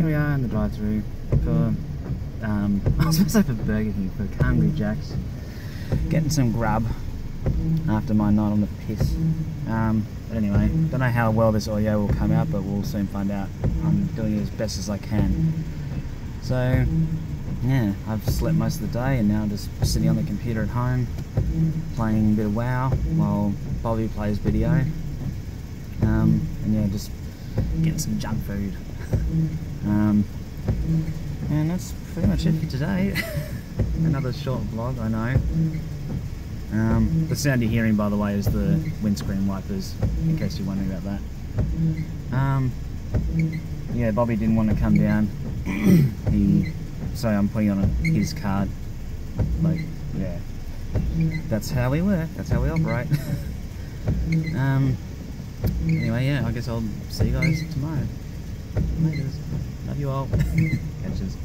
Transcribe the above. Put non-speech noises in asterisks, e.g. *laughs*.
here we are in the drive-through for um, *laughs* I was supposed to say for Burger King for Hungry Jacks. Getting some grub after my night on the piss. Um, but anyway, don't know how well this audio will come out, but we'll soon find out. I'm doing it as best as I can. So, yeah, I've slept most of the day and now I'm just sitting on the computer at home playing a bit of WoW while Bobby plays video. Um, and yeah, just getting some junk food. *laughs* Um, and that's pretty much it for today. *laughs* Another short vlog, I know. Um, the sound you're hearing, by the way, is the windscreen wipers, in case you're wondering about that. Um, yeah, Bobby didn't want to come down. *coughs* he, so I'm putting on a, his card. Like, yeah, that's how we work. That's how we operate. *laughs* um, anyway, yeah, I guess I'll see you guys tomorrow. Laters. Love you all. *laughs* Catches.